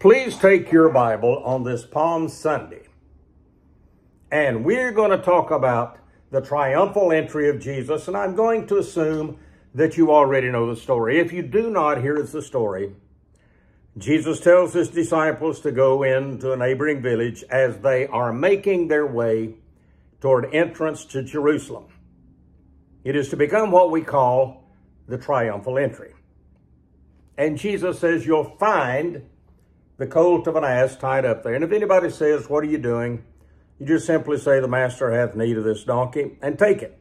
Please take your Bible on this Palm Sunday, and we're going to talk about the triumphal entry of Jesus, and I'm going to assume that you already know the story. If you do not, here is the story. Jesus tells his disciples to go into a neighboring village as they are making their way toward entrance to Jerusalem. It is to become what we call the triumphal entry. And Jesus says, You'll find the colt of an ass tied up there. And if anybody says, What are you doing? You just simply say, The master hath need of this donkey, and take it.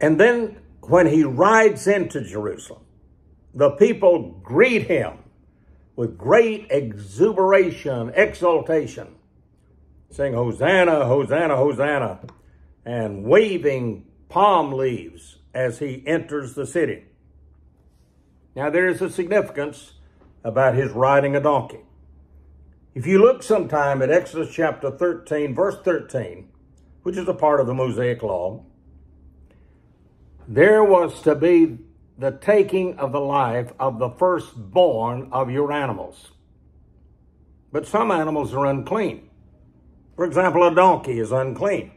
And then when he rides into Jerusalem, the people greet him with great exuberation, exultation, saying, Hosanna, Hosanna, Hosanna, and waving palm leaves as he enters the city. Now, there is a significance about his riding a donkey. If you look sometime at Exodus chapter 13, verse 13, which is a part of the Mosaic Law, there was to be the taking of the life of the firstborn of your animals. But some animals are unclean. For example, a donkey is unclean.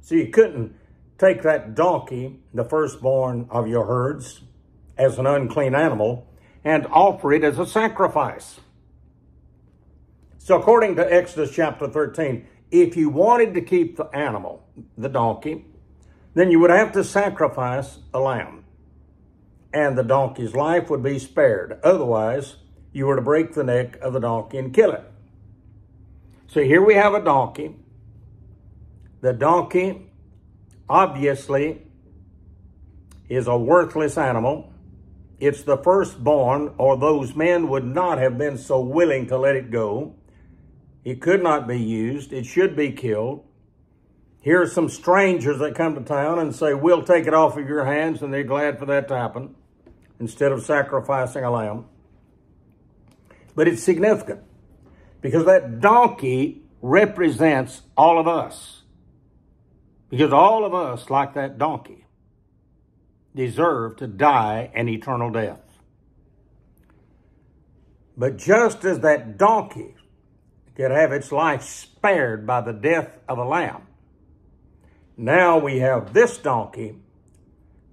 So you couldn't take that donkey, the firstborn of your herds, as an unclean animal and offer it as a sacrifice. So according to Exodus chapter 13, if you wanted to keep the animal, the donkey, then you would have to sacrifice a lamb and the donkey's life would be spared. Otherwise, you were to break the neck of the donkey and kill it. So here we have a donkey. The donkey obviously is a worthless animal. It's the firstborn, or those men would not have been so willing to let it go. It could not be used. It should be killed. Here are some strangers that come to town and say, we'll take it off of your hands, and they're glad for that to happen, instead of sacrificing a lamb. But it's significant because that donkey represents all of us. Because all of us, like that donkey, deserve to die an eternal death. But just as that donkey could have its life spared by the death of a lamb, now we have this donkey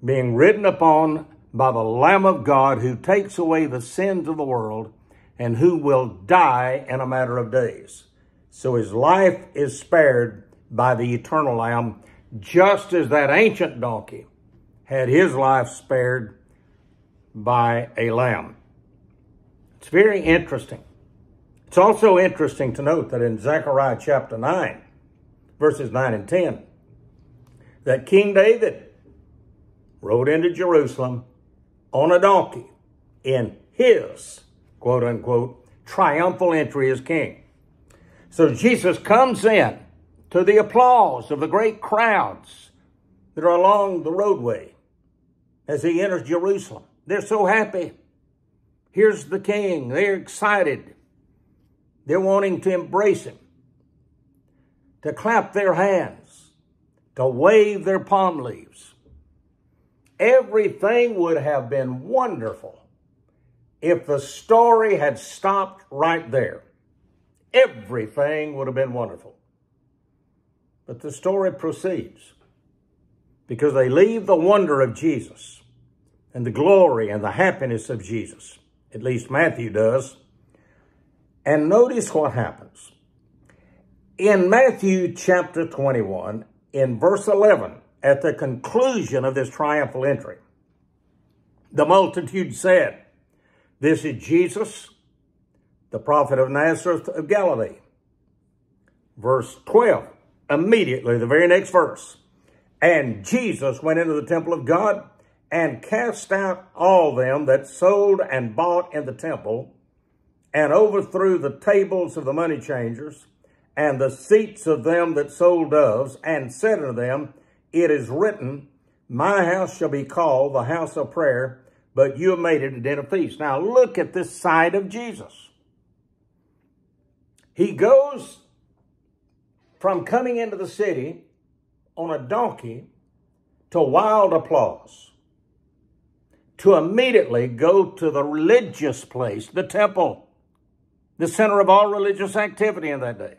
being ridden upon by the Lamb of God who takes away the sins of the world and who will die in a matter of days. So his life is spared by the eternal Lamb, just as that ancient donkey had his life spared by a lamb. It's very interesting. It's also interesting to note that in Zechariah chapter 9, verses 9 and 10, that King David rode into Jerusalem on a donkey in his, quote unquote, triumphal entry as king. So Jesus comes in to the applause of the great crowds that are along the roadway as he enters Jerusalem. They're so happy. Here's the king. They're excited. They're wanting to embrace him, to clap their hands, to wave their palm leaves. Everything would have been wonderful if the story had stopped right there. Everything would have been wonderful. But the story proceeds because they leave the wonder of Jesus and the glory and the happiness of Jesus. At least Matthew does. And notice what happens. In Matthew chapter 21, in verse 11, at the conclusion of this triumphal entry, the multitude said, This is Jesus, the prophet of Nazareth of Galilee. Verse 12, immediately, the very next verse. And Jesus went into the temple of God and cast out all them that sold and bought in the temple, and overthrew the tables of the money changers, and the seats of them that sold doves, and said unto them, It is written, My house shall be called the house of prayer, but you have made it a den of thieves. Now look at this side of Jesus. He goes from coming into the city on a donkey to wild applause to immediately go to the religious place, the temple, the center of all religious activity in that day.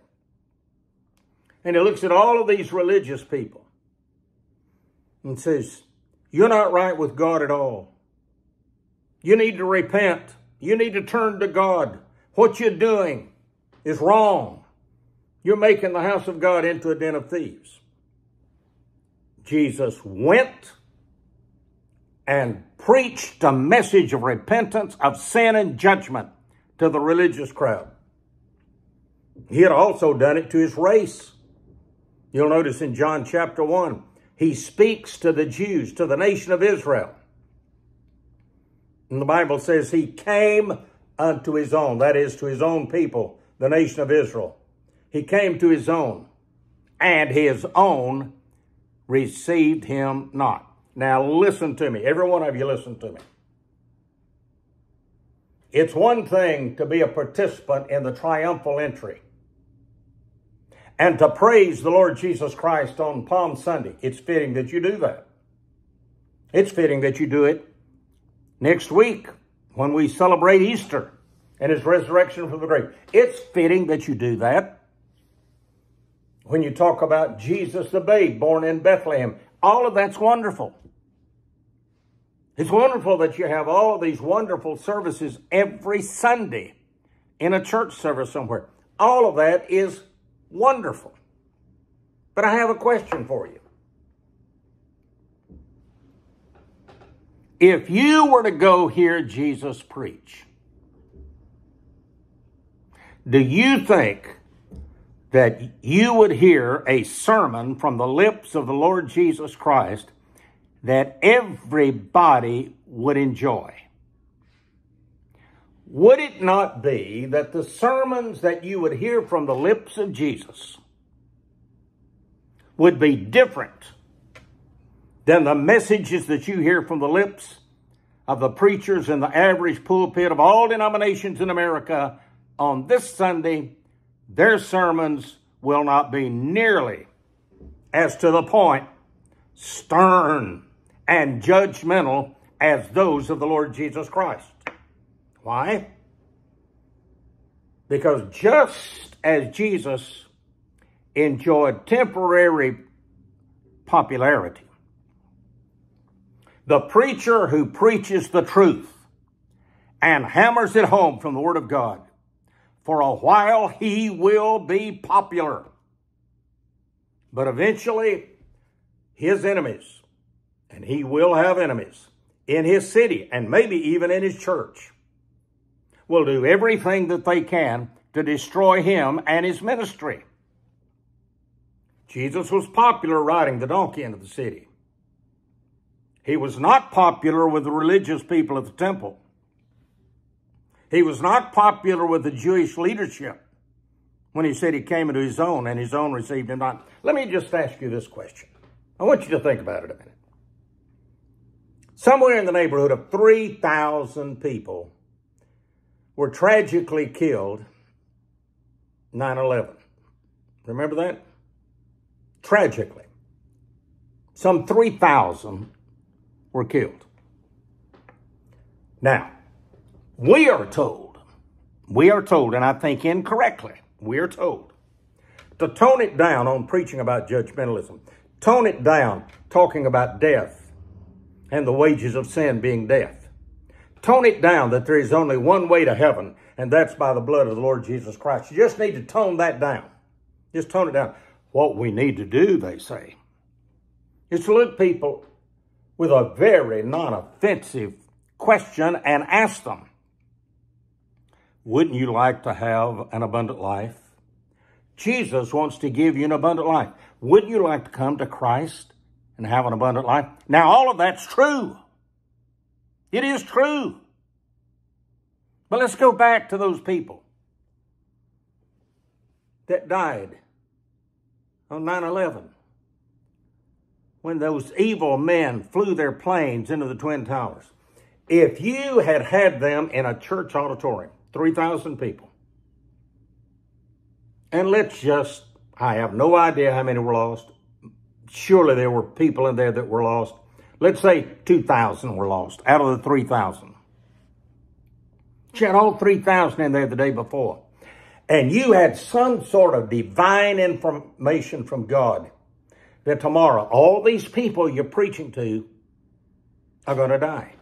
And he looks at all of these religious people and says, You're not right with God at all. You need to repent. You need to turn to God. What you're doing is wrong. You're making the house of God into a den of thieves. Jesus went and preached a message of repentance, of sin and judgment to the religious crowd. He had also done it to his race. You'll notice in John chapter 1, he speaks to the Jews, to the nation of Israel. And the Bible says he came unto his own, that is, to his own people, the nation of Israel. He came to his own, and his own received him not. Now listen to me. Every one of you listen to me. It's one thing to be a participant in the triumphal entry and to praise the Lord Jesus Christ on Palm Sunday. It's fitting that you do that. It's fitting that you do it next week when we celebrate Easter and his resurrection from the grave. It's fitting that you do that. When you talk about Jesus the babe born in Bethlehem, all of that's wonderful. It's wonderful that you have all of these wonderful services every Sunday in a church service somewhere. All of that is wonderful. But I have a question for you. If you were to go hear Jesus preach, do you think that you would hear a sermon from the lips of the Lord Jesus Christ that everybody would enjoy. Would it not be that the sermons that you would hear from the lips of Jesus would be different than the messages that you hear from the lips of the preachers in the average pulpit of all denominations in America on this Sunday? Their sermons will not be nearly as to the point stern and judgmental as those of the Lord Jesus Christ. Why? Because just as Jesus enjoyed temporary popularity, the preacher who preaches the truth and hammers it home from the Word of God, for a while he will be popular. But eventually, his enemies and he will have enemies in his city and maybe even in his church, will do everything that they can to destroy him and his ministry. Jesus was popular riding the donkey into the city. He was not popular with the religious people at the temple. He was not popular with the Jewish leadership when he said he came into his own and his own received him not. Let me just ask you this question. I want you to think about it a minute somewhere in the neighborhood of 3,000 people were tragically killed 9-11. Remember that? Tragically. Some 3,000 were killed. Now, we are told, we are told, and I think incorrectly, we are told to tone it down on preaching about judgmentalism, tone it down talking about death, and the wages of sin being death. Tone it down that there is only one way to heaven, and that's by the blood of the Lord Jesus Christ. You just need to tone that down. Just tone it down. What we need to do, they say, is to look people with a very non-offensive question and ask them, wouldn't you like to have an abundant life? Jesus wants to give you an abundant life. Wouldn't you like to come to Christ and have an abundant life. Now, all of that's true. It is true. But let's go back to those people that died on 9 11 when those evil men flew their planes into the Twin Towers. If you had had them in a church auditorium, 3,000 people, and let's just, I have no idea how many were lost, surely there were people in there that were lost. Let's say 2,000 were lost out of the 3,000. You had all 3,000 in there the day before. And you had some sort of divine information from God that tomorrow all these people you're preaching to are going to die.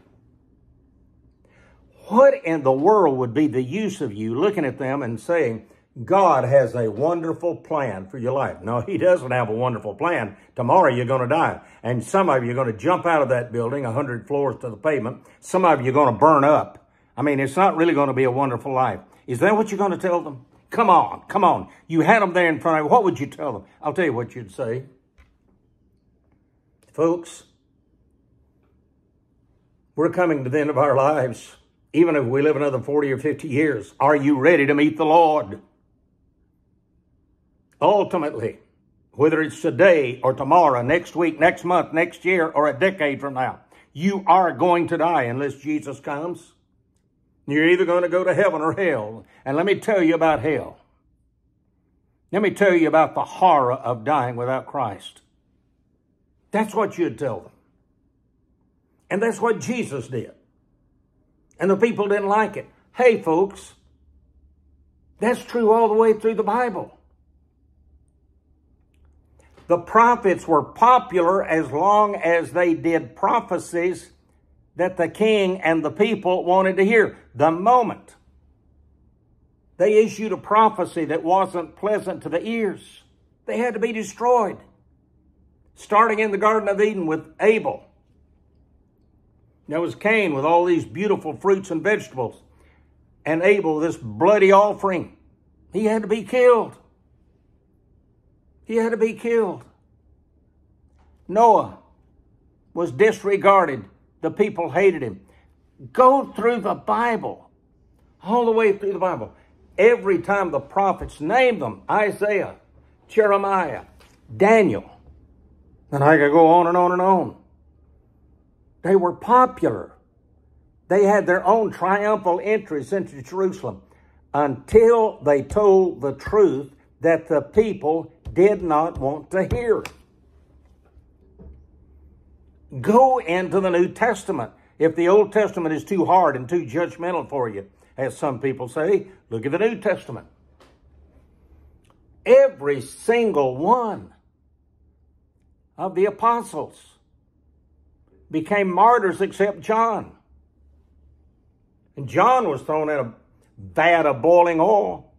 What in the world would be the use of you looking at them and saying, God has a wonderful plan for your life. No, he doesn't have a wonderful plan. Tomorrow you're going to die. And some of you are going to jump out of that building 100 floors to the pavement. Some of you are going to burn up. I mean, it's not really going to be a wonderful life. Is that what you're going to tell them? Come on, come on. You had them there in front of you. What would you tell them? I'll tell you what you'd say. Folks, we're coming to the end of our lives, even if we live another 40 or 50 years. Are you ready to meet the Lord? Ultimately, whether it's today or tomorrow, next week, next month, next year, or a decade from now, you are going to die unless Jesus comes. You're either going to go to heaven or hell. And let me tell you about hell. Let me tell you about the horror of dying without Christ. That's what you'd tell them. And that's what Jesus did. And the people didn't like it. Hey, folks, that's true all the way through the Bible. The prophets were popular as long as they did prophecies that the king and the people wanted to hear. The moment they issued a prophecy that wasn't pleasant to the ears, they had to be destroyed. Starting in the Garden of Eden with Abel. There was Cain with all these beautiful fruits and vegetables. And Abel, this bloody offering. He had to be killed. He had to be killed. Noah was disregarded. The people hated him. Go through the Bible, all the way through the Bible. Every time the prophets name them Isaiah, Jeremiah, Daniel, and I could go on and on and on. They were popular. They had their own triumphal entries into Jerusalem until they told the truth that the people did not want to hear. Go into the New Testament. If the Old Testament is too hard and too judgmental for you, as some people say, look at the New Testament. Every single one of the apostles became martyrs except John. And John was thrown in a vat of boiling oil.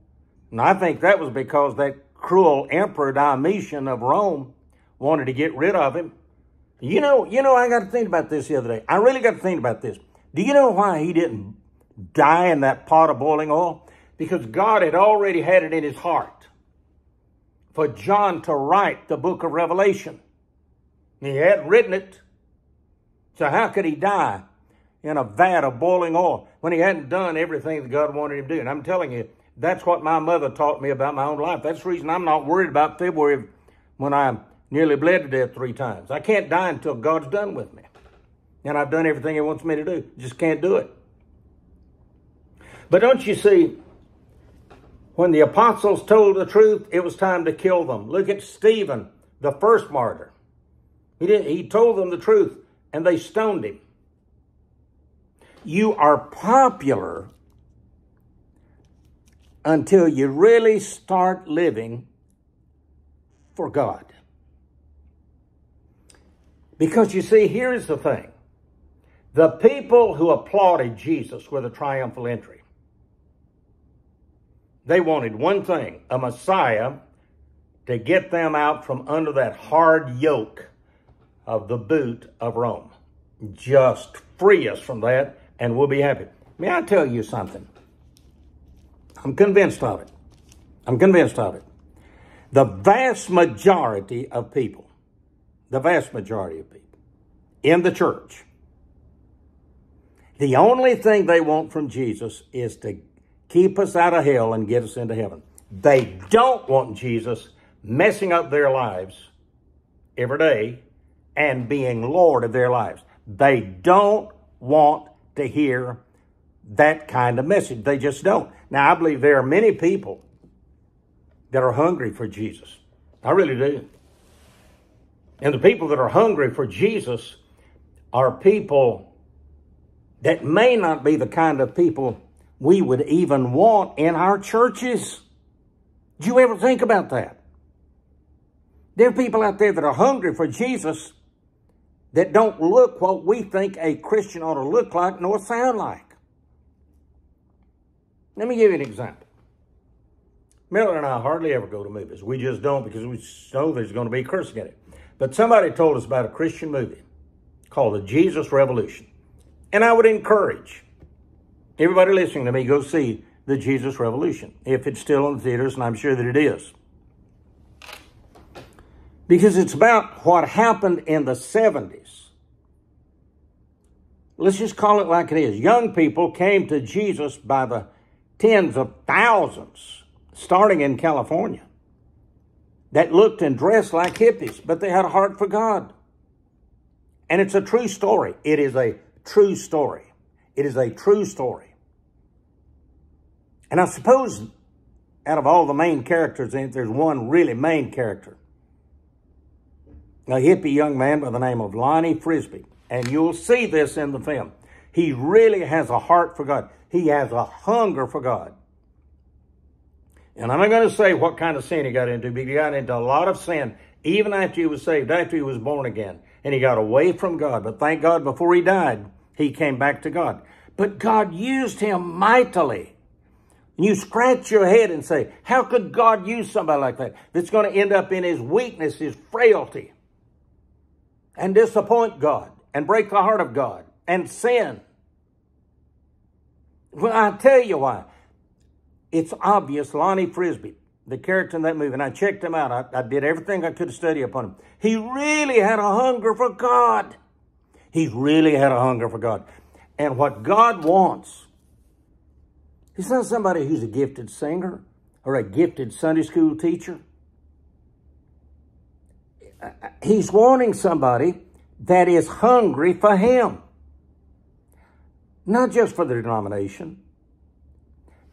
And I think that was because that cruel emperor Domitian of Rome wanted to get rid of him. You know, you know, I got to think about this the other day. I really got to think about this. Do you know why he didn't die in that pot of boiling oil? Because God had already had it in his heart for John to write the book of Revelation. He hadn't written it. So how could he die in a vat of boiling oil when he hadn't done everything that God wanted him to do? And I'm telling you, that's what my mother taught me about my own life. That's the reason I'm not worried about February when I nearly bled to death three times. I can't die until God's done with me. And I've done everything he wants me to do. Just can't do it. But don't you see, when the apostles told the truth, it was time to kill them. Look at Stephen, the first martyr. He, did, he told them the truth and they stoned him. You are popular until you really start living for God. Because you see, here's the thing. The people who applauded Jesus with a triumphal entry, they wanted one thing, a Messiah to get them out from under that hard yoke of the boot of Rome. Just free us from that and we'll be happy. May I tell you something? I'm convinced of it. I'm convinced of it. The vast majority of people, the vast majority of people in the church, the only thing they want from Jesus is to keep us out of hell and get us into heaven. They don't want Jesus messing up their lives every day and being Lord of their lives. They don't want to hear that kind of message. They just don't. Now, I believe there are many people that are hungry for Jesus. I really do. And the people that are hungry for Jesus are people that may not be the kind of people we would even want in our churches. Did you ever think about that? There are people out there that are hungry for Jesus that don't look what we think a Christian ought to look like nor sound like. Let me give you an example. Miller and I hardly ever go to movies. We just don't because we know there's going to be cursing in it. But somebody told us about a Christian movie called The Jesus Revolution. And I would encourage everybody listening to me go see The Jesus Revolution if it's still in the theaters, and I'm sure that it is. Because it's about what happened in the 70s. Let's just call it like it is. Young people came to Jesus by the tens of thousands, starting in California, that looked and dressed like hippies, but they had a heart for God. And it's a true story. It is a true story. It is a true story. And I suppose out of all the main characters there's one really main character. A hippie young man by the name of Lonnie Frisbee. And you'll see this in the film. He really has a heart for God. He has a hunger for God. And I'm not going to say what kind of sin he got into, but he got into a lot of sin even after he was saved, after he was born again. And he got away from God. But thank God before he died, he came back to God. But God used him mightily. And you scratch your head and say, how could God use somebody like that that's going to end up in his weakness, his frailty, and disappoint God and break the heart of God and sin? Well, I'll tell you why. It's obvious Lonnie Frisbee, the character in that movie, and I checked him out. I, I did everything I could to study upon him. He really had a hunger for God. He really had a hunger for God. And what God wants, he's not somebody who's a gifted singer or a gifted Sunday school teacher. He's wanting somebody that is hungry for him. Not just for the denomination,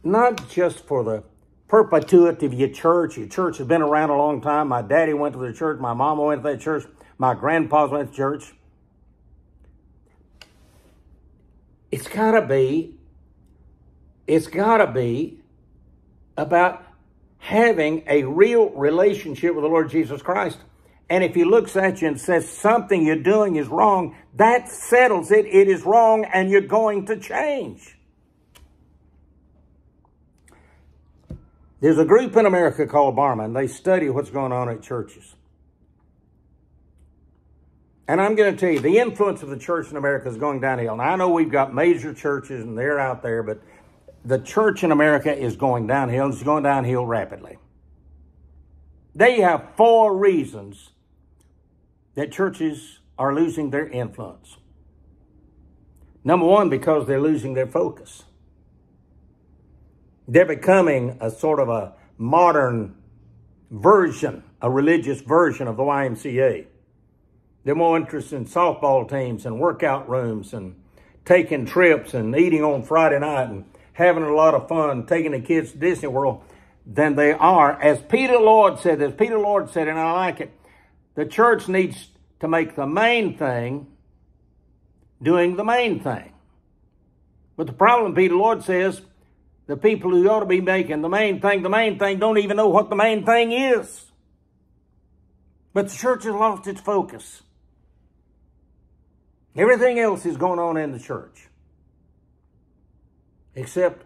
not just for the perpetuity of your church. Your church has been around a long time. My daddy went to the church. My mama went to that church. My grandpa's went to church. It's got to be, it's got to be about having a real relationship with the Lord Jesus Christ. And if he looks at you and says something you're doing is wrong, that settles it. It is wrong and you're going to change. There's a group in America called Barna, and they study what's going on at churches. And I'm going to tell you, the influence of the church in America is going downhill. Now, I know we've got major churches and they're out there, but the church in America is going downhill. It's going downhill rapidly. They have four reasons that churches are losing their influence. Number one, because they're losing their focus. They're becoming a sort of a modern version, a religious version of the YMCA. They're more interested in softball teams and workout rooms and taking trips and eating on Friday night and having a lot of fun, taking the kids to Disney World than they are. As Peter Lord said, as Peter Lord said, and I like it, the church needs to make the main thing doing the main thing. But the problem, Peter Lord says, the people who ought to be making the main thing the main thing don't even know what the main thing is. But the church has lost its focus. Everything else is going on in the church. Except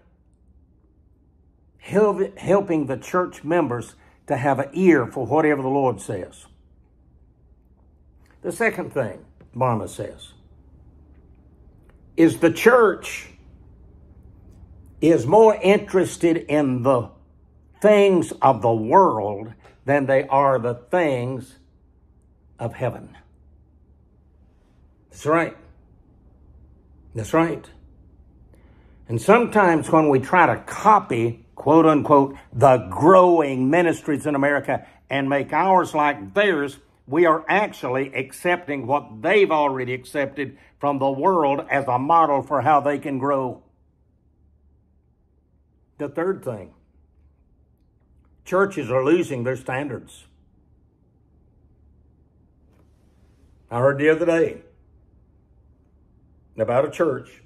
helping the church members to have an ear for whatever the Lord says. The second thing, Barna says, is the church is more interested in the things of the world than they are the things of heaven. That's right. That's right. And sometimes when we try to copy, quote unquote, the growing ministries in America and make ours like theirs, we are actually accepting what they've already accepted from the world as a model for how they can grow. The third thing churches are losing their standards. I heard the other day about a church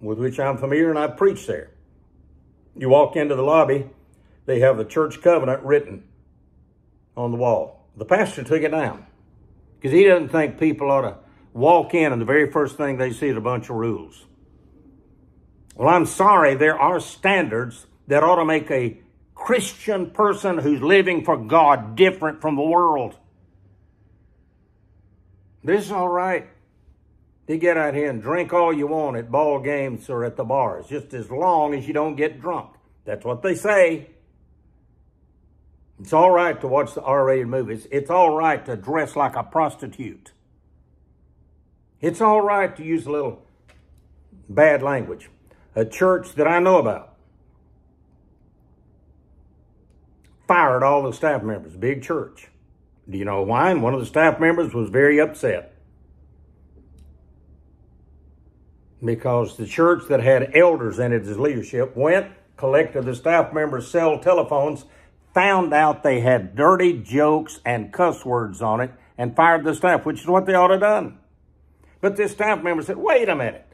with which I'm familiar and I've preached there. You walk into the lobby, they have the church covenant written on the wall. The pastor took it down because he doesn't think people ought to walk in and the very first thing they see is a bunch of rules. Well, I'm sorry, there are standards that ought to make a Christian person who's living for God different from the world. This is all right. You get out here and drink all you want at ball games or at the bars, just as long as you don't get drunk. That's what they say. It's all right to watch the R-rated movies. It's all right to dress like a prostitute. It's all right to use a little bad language. A church that I know about fired all the staff members, big church. Do you know why? And one of the staff members was very upset. Because the church that had elders in it as leadership went, collected the staff members' cell telephones, found out they had dirty jokes and cuss words on it, and fired the staff, which is what they ought to have done. But this staff member said, wait a minute.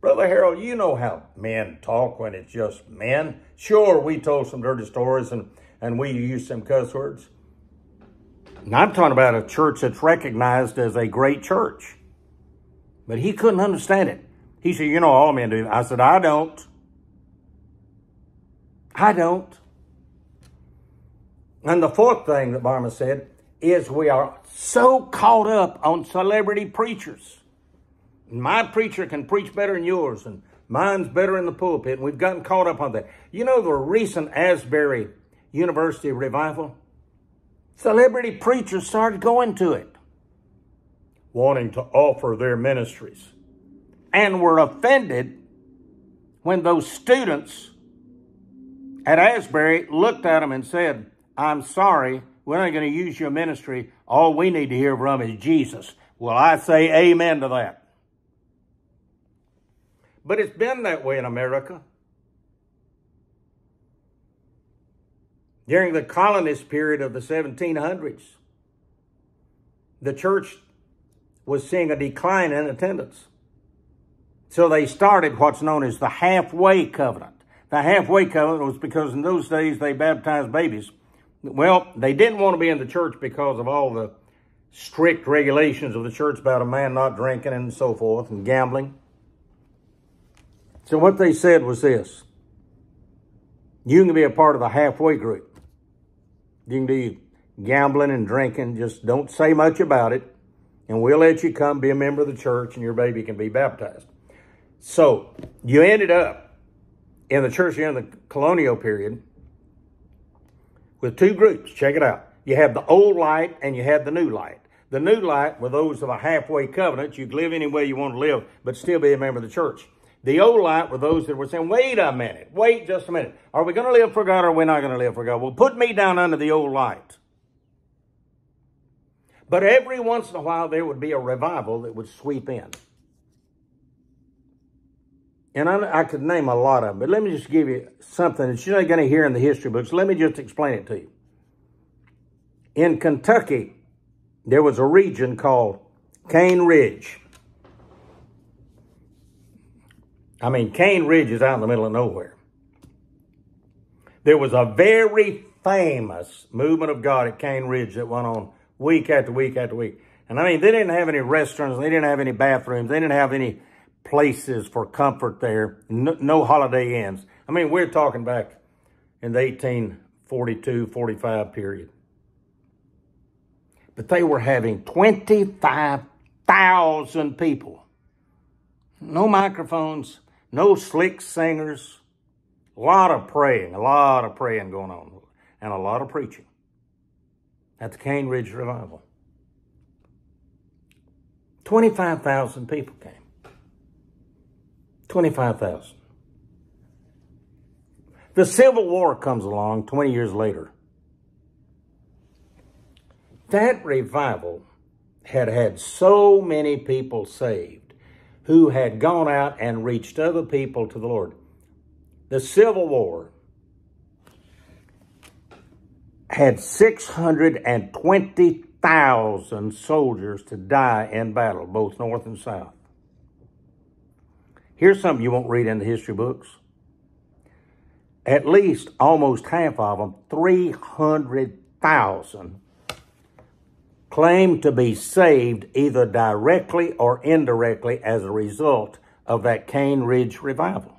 Brother Harold, you know how men talk when it's just men. Sure, we told some dirty stories and, and we used some cuss words. And I'm talking about a church that's recognized as a great church. But he couldn't understand it. He said, you know, all men do. I said, I don't. I don't. And the fourth thing that Barna said is we are so caught up on celebrity preachers. My preacher can preach better than yours, and mine's better in the pulpit, and we've gotten caught up on that. You know the recent Asbury University revival? Celebrity preachers started going to it, wanting to offer their ministries, and were offended when those students at Asbury looked at them and said, I'm sorry, we're not going to use your ministry. All we need to hear from is Jesus. Well, I say amen to that. But it's been that way in America. During the colonist period of the 1700s, the church was seeing a decline in attendance. So they started what's known as the halfway covenant. The halfway covenant was because in those days they baptized babies. Well, they didn't want to be in the church because of all the strict regulations of the church about a man not drinking and so forth and gambling. So what they said was this. You can be a part of the halfway group. You can do gambling and drinking. Just don't say much about it. And we'll let you come be a member of the church and your baby can be baptized. So you ended up in the church during the colonial period with two groups. Check it out. You have the old light and you have the new light. The new light were those of a halfway covenant. You could live any way you want to live, but still be a member of the church. The old light were those that were saying, wait a minute, wait just a minute. Are we going to live for God or are we not going to live for God? Well, put me down under the old light. But every once in a while, there would be a revival that would sweep in. And I, I could name a lot of them, but let me just give you something that you're not going to hear in the history books. Let me just explain it to you. In Kentucky, there was a region called Cane Ridge. I mean, Cane Ridge is out in the middle of nowhere. There was a very famous movement of God at Cane Ridge that went on week after week after week. And I mean, they didn't have any restaurants. They didn't have any bathrooms. They didn't have any places for comfort there. No, no holiday inns. I mean, we're talking back in the 1842, 45 period. But they were having 25,000 people. No microphones, no slick singers, a lot of praying, a lot of praying going on, and a lot of preaching at the Cane Ridge Revival. 25,000 people came. 25,000. The Civil War comes along 20 years later. That revival had had so many people saved who had gone out and reached other people to the Lord. The Civil War had 620,000 soldiers to die in battle, both North and South. Here's something you won't read in the history books. At least almost half of them, 300,000, claim to be saved either directly or indirectly as a result of that Cane Ridge revival.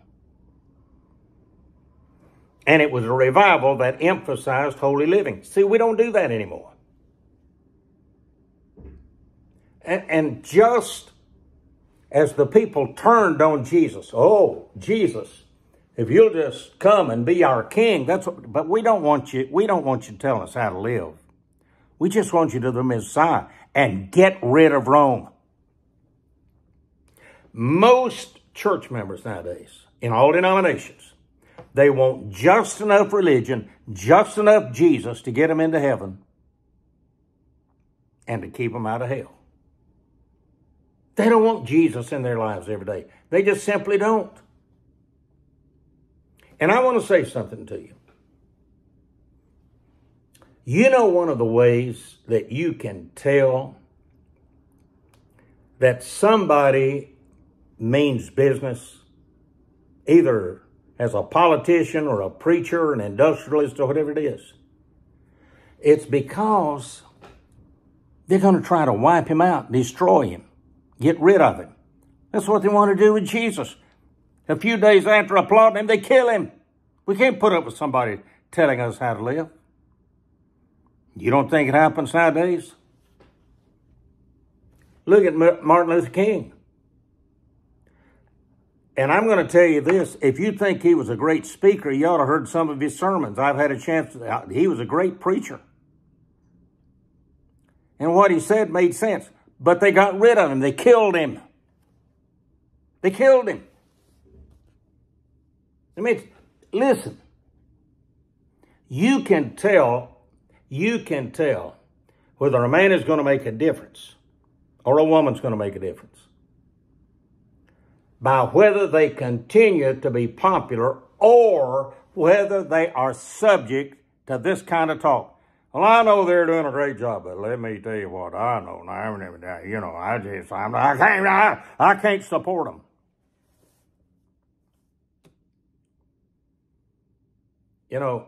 And it was a revival that emphasized holy living. See, we don't do that anymore. And, and just as the people turned on Jesus, oh, Jesus, if you'll just come and be our king, that's what, but we don't want you, we don't want you telling us how to live. We just want you to the Messiah and get rid of Rome. Most church members nowadays, in all denominations, they want just enough religion, just enough Jesus to get them into heaven and to keep them out of hell. They don't want Jesus in their lives every day. They just simply don't. And I want to say something to you. You know, one of the ways that you can tell that somebody means business, either as a politician or a preacher, an industrialist, or whatever it is, it's because they're going to try to wipe him out, destroy him. Get rid of him. That's what they want to do with Jesus. A few days after applauding him, they kill him. We can't put up with somebody telling us how to live. You don't think it happens nowadays? Look at Martin Luther King. And I'm going to tell you this, if you think he was a great speaker, you ought to heard some of his sermons. I've had a chance, to, he was a great preacher. And what he said made sense. But they got rid of him. They killed him. They killed him. I mean, listen. You can tell, you can tell whether a man is going to make a difference or a woman's going to make a difference by whether they continue to be popular or whether they are subject to this kind of talk. Well, I know they're doing a great job, but let me tell you what I know. Now, you know, I just, I'm, I can't, I, I can't support them. You know,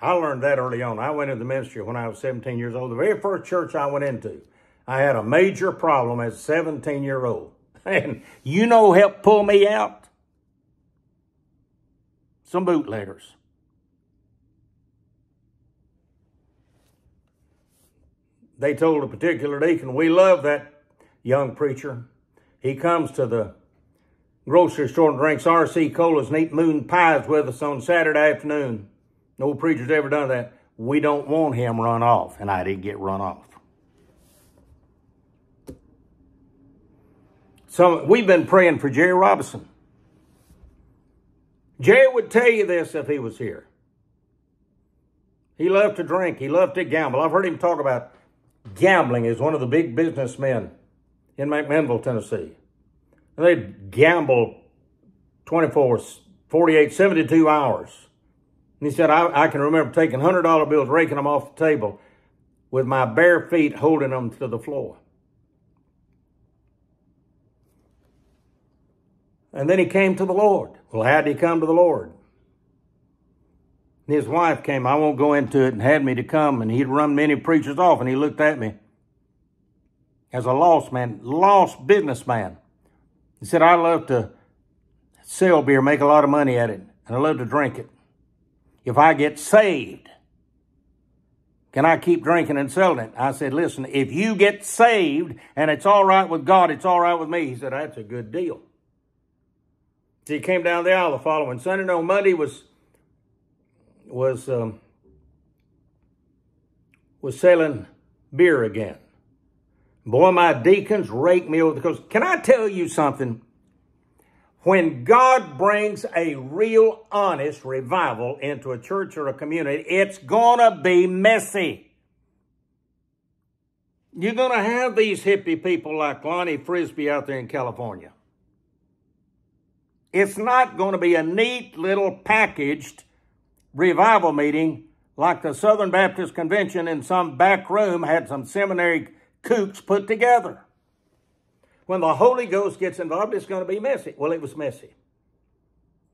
I learned that early on. I went into the ministry when I was 17 years old. The very first church I went into, I had a major problem as a 17 year old. And you know helped pull me out? Some bootleggers. They told a particular deacon, we love that young preacher. He comes to the grocery store and drinks RC colas and eat moon pies with us on Saturday afternoon. No preacher's ever done that. We don't want him run off. And I didn't get run off. So we've been praying for Jerry Robinson. Jerry would tell you this if he was here. He loved to drink. He loved to gamble. I've heard him talk about gambling is one of the big businessmen in McMinnville, Tennessee. And they gamble 24, 48, 72 hours. And he said, I, I can remember taking $100 bills, raking them off the table with my bare feet holding them to the floor. And then he came to the Lord. Well, how did he come to the Lord? His wife came, I won't go into it, and had me to come, and he'd run many preachers off, and he looked at me as a lost man, lost businessman. He said, I love to sell beer, make a lot of money at it, and I love to drink it. If I get saved, can I keep drinking and selling it? I said, listen, if you get saved and it's all right with God, it's all right with me. He said, that's a good deal. So he came down the aisle the following Sunday. No, Monday was was um, was selling beer again. Boy, my deacons rake me over the. Can I tell you something? When God brings a real honest revival into a church or a community, it's going to be messy. You're going to have these hippie people like Lonnie Frisbee out there in California. It's not going to be a neat little packaged revival meeting like the Southern Baptist Convention in some back room had some seminary kooks put together. when the Holy Ghost gets involved, it's going to be messy. Well, it was messy.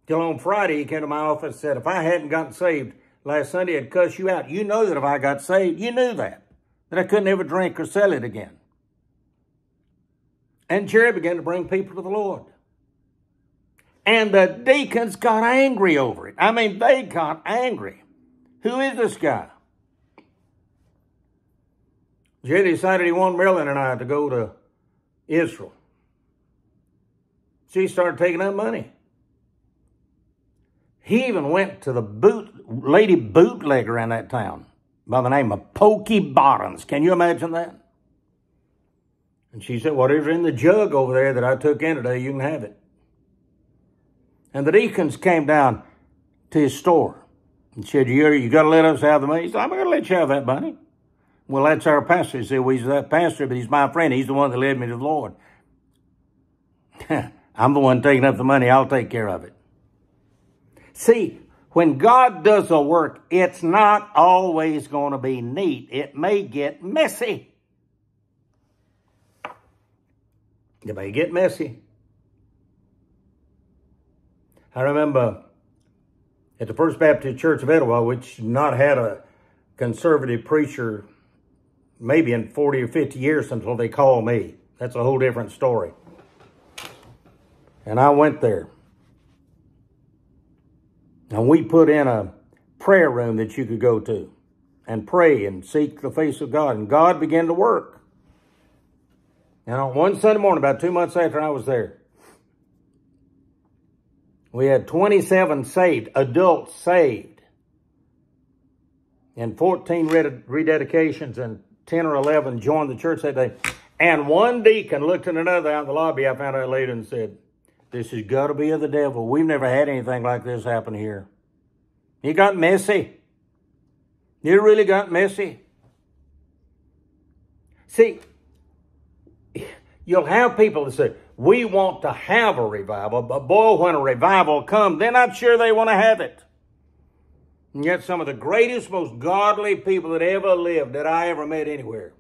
Till on Friday, he came to my office and said, if I hadn't gotten saved last Sunday, I'd cuss you out. You know that if I got saved, you knew that, that I couldn't ever drink or sell it again. And Jerry began to bring people to the Lord. And the deacons got angry over it. I mean, they got angry. Who is this guy? Jerry decided he wanted Marilyn and I to go to Israel. She started taking up money. He even went to the boot lady bootlegger in that town by the name of Pokey Bottoms. Can you imagine that? And she said, Whatever's in the jug over there that I took in today, you can have it. And the deacons came down to his store and said, You, you got to let us have the money. He said, I'm going to let you have that money. Well, that's our pastor. He said, Well, he's that pastor, but he's my friend. He's the one that led me to the Lord. I'm the one taking up the money. I'll take care of it. See, when God does a work, it's not always going to be neat. It may get messy. It may get messy. I remember at the First Baptist Church of Etowah, which not had a conservative preacher maybe in 40 or 50 years until they called me. That's a whole different story. And I went there. And we put in a prayer room that you could go to and pray and seek the face of God. And God began to work. And on one Sunday morning, about two months after I was there, we had 27 saved, adults saved, and 14 rededications and 10 or 11 joined the church that day. And one deacon looked at another out in the lobby. I found out later and said, This has got to be of the devil. We've never had anything like this happen here. It got messy. It really got messy. See, you'll have people that say, we want to have a revival, but boy, when a revival comes, they're not sure they want to have it. And yet some of the greatest, most godly people that ever lived that I ever met anywhere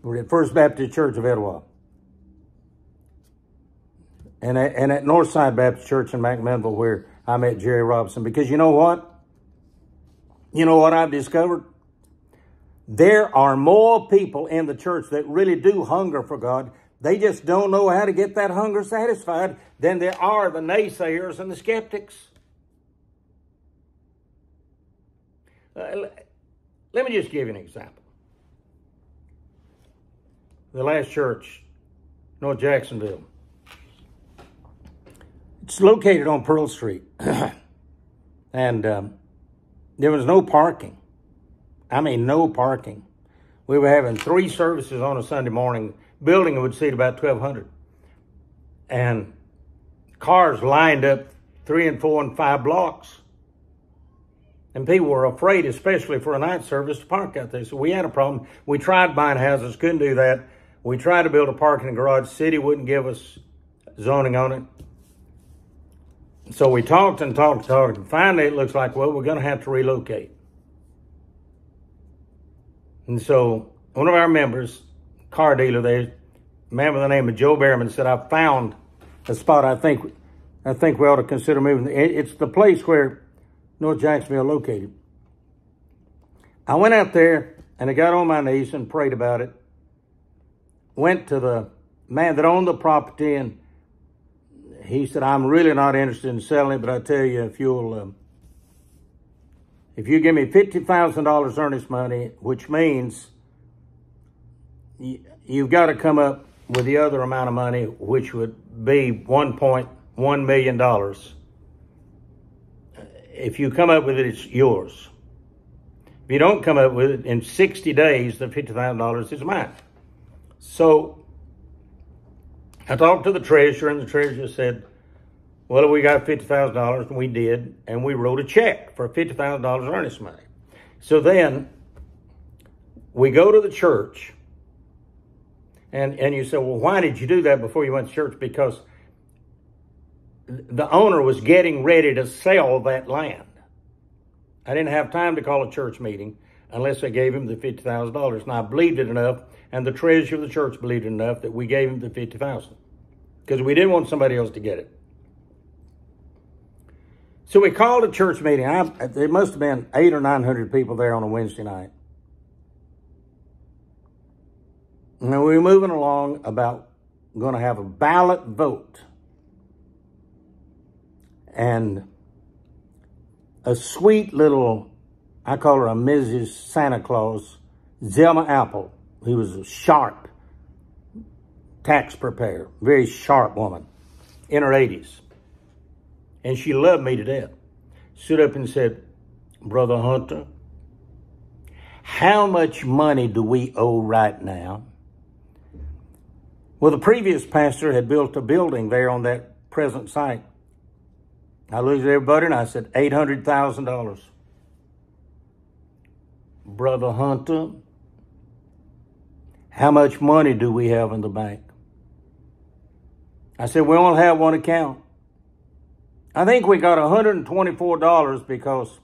were at First Baptist Church of Etowah. And at, and at Northside Baptist Church in McMinnville where I met Jerry Robinson. Because you know what? You know what I've discovered? There are more people in the church that really do hunger for God. They just don't know how to get that hunger satisfied than there are the naysayers and the skeptics. Uh, let me just give you an example. The last church, North Jacksonville, it's located on Pearl Street. and um, there was no parking. I mean, no parking. We were having three services on a Sunday morning. Building would seat about 1,200. And cars lined up three and four and five blocks. And people were afraid, especially for a night service, to park out there. So we had a problem. We tried buying houses, couldn't do that. We tried to build a parking garage. City wouldn't give us zoning on it. So we talked and talked and talked. And finally, it looks like, well, we're going to have to relocate. And so one of our members, car dealer there, a man by the name of Joe Behrman, said, I found a spot I think I think we ought to consider moving. It's the place where North Jacksonville located. I went out there and I got on my knees and prayed about it. Went to the man that owned the property and he said, I'm really not interested in selling it, but I tell you, if you'll, um, if you give me $50,000 earnest money, which means you've got to come up with the other amount of money, which would be $1.1 million if you come up with it, it's yours. If you don't come up with it in 60 days, the $50,000 is mine. So I talked to the treasurer, and the treasurer said, well, we got $50,000, and we did, and we wrote a check for $50,000 earnest money. So then we go to the church, and, and you say, well, why did you do that before you went to church? Because the owner was getting ready to sell that land. I didn't have time to call a church meeting unless I gave him the $50,000. And I believed it enough, and the treasurer of the church believed it enough that we gave him the 50000 because we didn't want somebody else to get it. So we called a church meeting. I, there must have been eight or 900 people there on a Wednesday night. We were moving along about going to have a ballot vote. And a sweet little, I call her a Mrs. Santa Claus, Zelma Apple, who was a sharp tax preparer, very sharp woman in her 80s. And she loved me to death. Stood up and said, Brother Hunter, how much money do we owe right now? Well, the previous pastor had built a building there on that present site. I looked at everybody and I said, $800,000. Brother Hunter, how much money do we have in the bank? I said, we only have one account. I think we got $124 because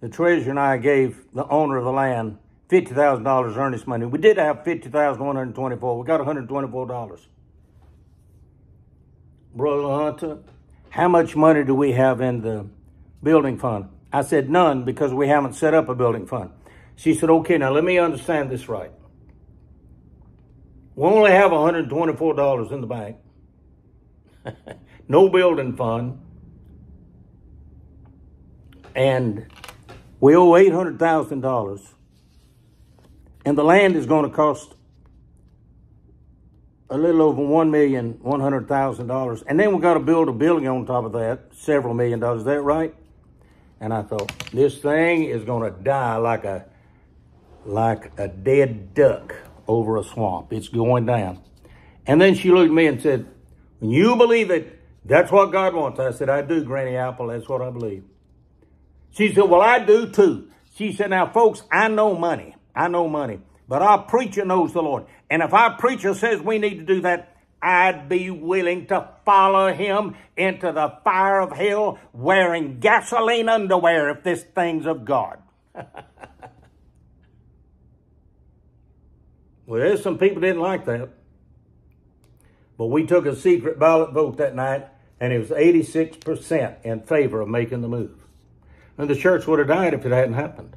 the treasurer and I gave the owner of the land $50,000 earnest money. We did have 50124 We got $124. Brother Hunter, how much money do we have in the building fund? I said none because we haven't set up a building fund. She said, okay, now let me understand this right. We only have $124 in the bank. no building fund. And we owe $800,000 and the land is going to cost a little over one million one hundred thousand dollars, and then we got to build a building on top of that, several million dollars. Is that right? And I thought this thing is going to die like a like a dead duck over a swamp. It's going down. And then she looked at me and said, "When you believe it, that's what God wants." I said, "I do, Granny Apple. That's what I believe." She said, "Well, I do too." She said, "Now, folks, I know money." I know money, but our preacher knows the Lord. And if our preacher says we need to do that, I'd be willing to follow him into the fire of hell wearing gasoline underwear if this thing's of God. well, there's some people didn't like that. But we took a secret ballot vote that night, and it was 86% in favor of making the move. And the church would have died if it hadn't happened.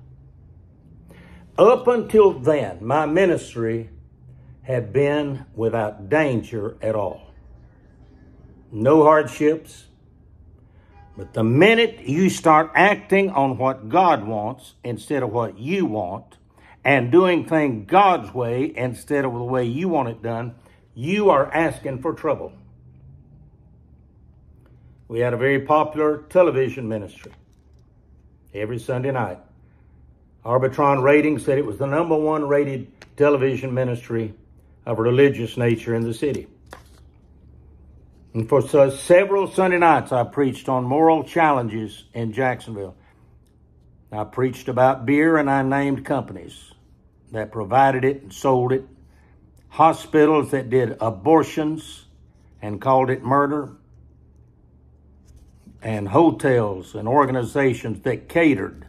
Up until then, my ministry had been without danger at all. No hardships. But the minute you start acting on what God wants instead of what you want, and doing things God's way instead of the way you want it done, you are asking for trouble. We had a very popular television ministry every Sunday night. Arbitron ratings said it was the number one rated television ministry of a religious nature in the city. And for several Sunday nights, I preached on moral challenges in Jacksonville. I preached about beer and I named companies that provided it and sold it, hospitals that did abortions and called it murder, and hotels and organizations that catered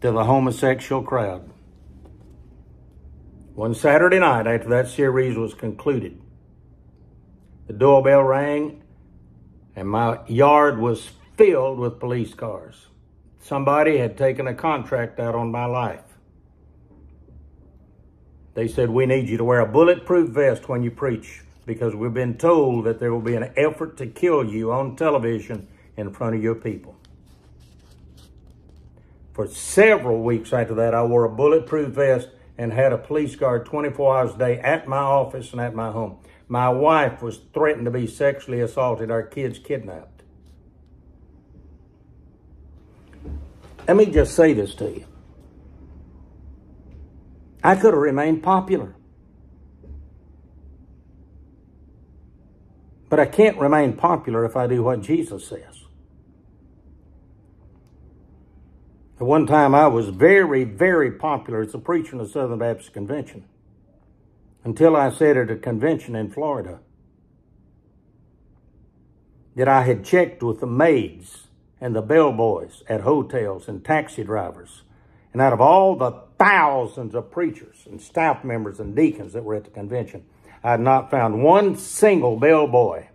to the homosexual crowd. One Saturday night after that series was concluded, the doorbell rang and my yard was filled with police cars. Somebody had taken a contract out on my life. They said, we need you to wear a bulletproof vest when you preach because we've been told that there will be an effort to kill you on television in front of your people. For several weeks after that, I wore a bulletproof vest and had a police guard 24 hours a day at my office and at my home. My wife was threatened to be sexually assaulted, our kids kidnapped. Let me just say this to you. I could have remained popular. But I can't remain popular if I do what Jesus says. At one time, I was very, very popular as a preacher in the Southern Baptist Convention until I said at a convention in Florida that I had checked with the maids and the bellboys at hotels and taxi drivers. And out of all the thousands of preachers and staff members and deacons that were at the convention, I had not found one single bellboy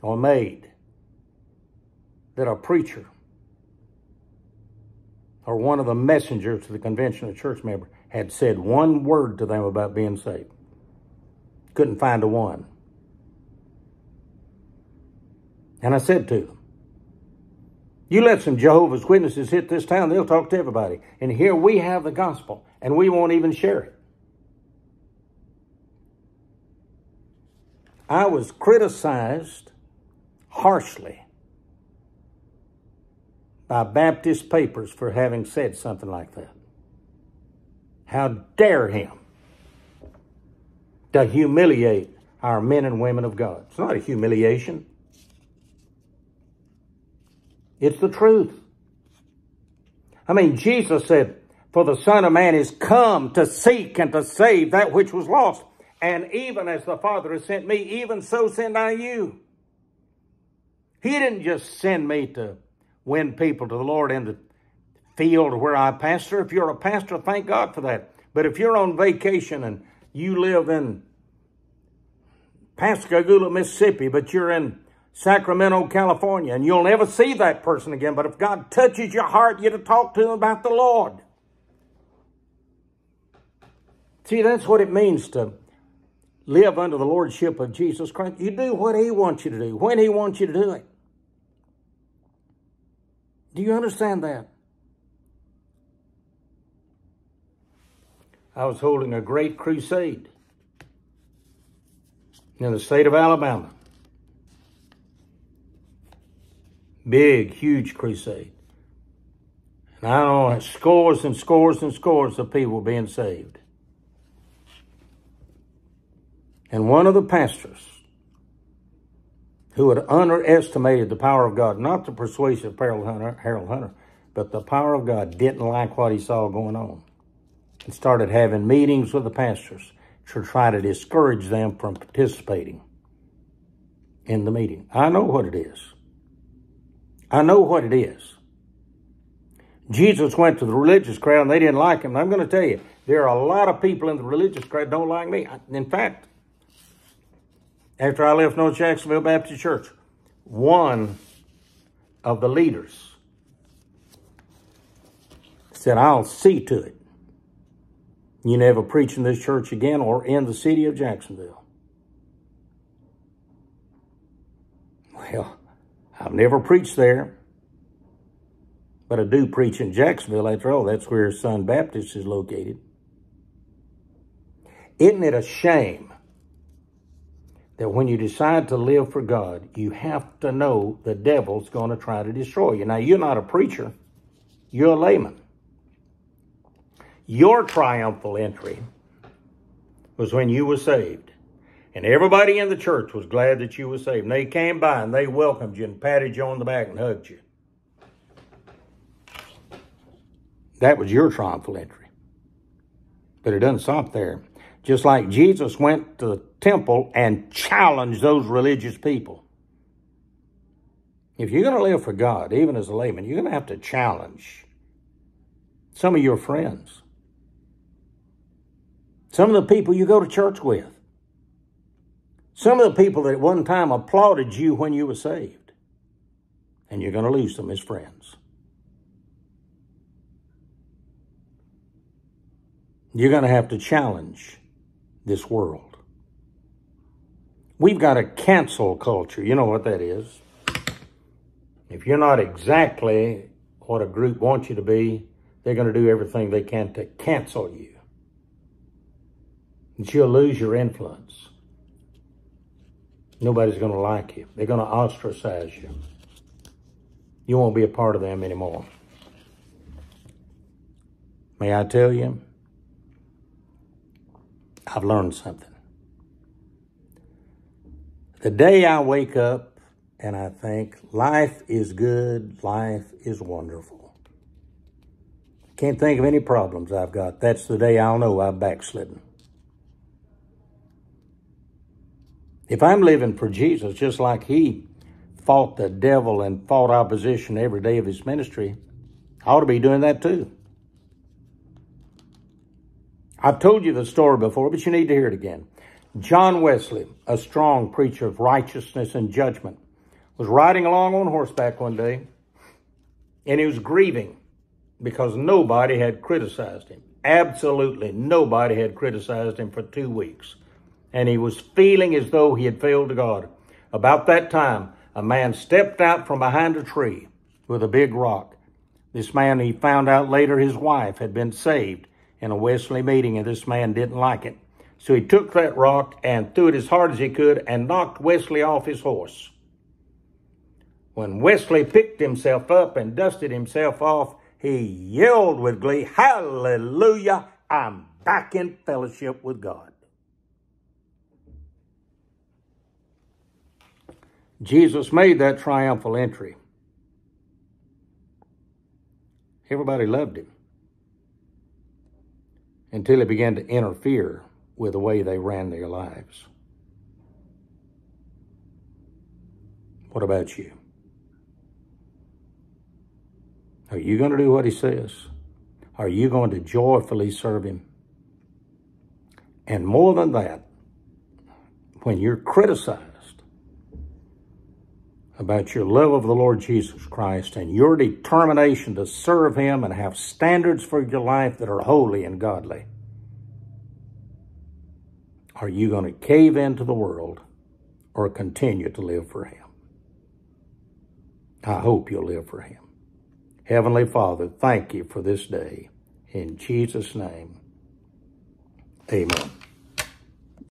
or maid that a preacher or one of the messengers to the convention, a church member, had said one word to them about being saved. Couldn't find a one. And I said to them, you let some Jehovah's Witnesses hit this town, they'll talk to everybody. And here we have the gospel, and we won't even share it. I was criticized harshly by Baptist papers for having said something like that. How dare him to humiliate our men and women of God? It's not a humiliation. It's the truth. I mean, Jesus said, For the Son of Man is come to seek and to save that which was lost. And even as the Father has sent me, even so send I you. He didn't just send me to win people to the Lord in the field where I pastor. If you're a pastor, thank God for that. But if you're on vacation and you live in Pascagoula, Mississippi, but you're in Sacramento, California, and you'll never see that person again. But if God touches your heart, you to talk to them about the Lord. See, that's what it means to live under the lordship of Jesus Christ. You do what He wants you to do, when He wants you to do it. Do you understand that? I was holding a great crusade in the state of Alabama. Big, huge crusade. And I know scores and scores and scores of people being saved. And one of the pastors who had underestimated the power of God, not the persuasive of Harold Hunter, Harold Hunter, but the power of God, didn't like what he saw going on. And started having meetings with the pastors to try to discourage them from participating in the meeting. I know what it is. I know what it is. Jesus went to the religious crowd and they didn't like him. I'm going to tell you, there are a lot of people in the religious crowd don't like me. In fact, after I left North Jacksonville Baptist Church, one of the leaders said, I'll see to it. You never preach in this church again or in the city of Jacksonville. Well, I've never preached there, but I do preach in Jacksonville. After all, that's where Son Baptist is located. Isn't it a shame that when you decide to live for God, you have to know the devil's going to try to destroy you. Now, you're not a preacher, you're a layman. Your triumphal entry was when you were saved. And everybody in the church was glad that you were saved. And they came by and they welcomed you and patted you on the back and hugged you. That was your triumphal entry. But it doesn't stop there. Just like Jesus went to temple and challenge those religious people. If you're going to live for God, even as a layman, you're going to have to challenge some of your friends. Some of the people you go to church with. Some of the people that at one time applauded you when you were saved. And you're going to lose them as friends. You're going to have to challenge this world. We've got a cancel culture. You know what that is. If you're not exactly what a group wants you to be, they're going to do everything they can to cancel you. And you'll lose your influence. Nobody's going to like you. They're going to ostracize you. You won't be a part of them anymore. May I tell you? I've learned something. The day I wake up and I think life is good, life is wonderful. Can't think of any problems I've got. That's the day I'll know I've backslidden. If I'm living for Jesus just like he fought the devil and fought opposition every day of his ministry, I ought to be doing that too. I've told you the story before, but you need to hear it again. John Wesley, a strong preacher of righteousness and judgment, was riding along on horseback one day and he was grieving because nobody had criticized him. Absolutely nobody had criticized him for two weeks. And he was feeling as though he had failed to God. About that time, a man stepped out from behind a tree with a big rock. This man, he found out later his wife had been saved in a Wesley meeting, and this man didn't like it. So he took that rock and threw it as hard as he could and knocked Wesley off his horse. When Wesley picked himself up and dusted himself off, he yelled with glee, Hallelujah, I'm back in fellowship with God. Jesus made that triumphal entry. Everybody loved him until he began to interfere with the way they ran their lives. What about you? Are you going to do what he says? Are you going to joyfully serve him? And more than that, when you're criticized about your love of the Lord Jesus Christ and your determination to serve him and have standards for your life that are holy and godly, are you going to cave into the world or continue to live for him? I hope you'll live for him. Heavenly Father, thank you for this day. In Jesus' name, amen.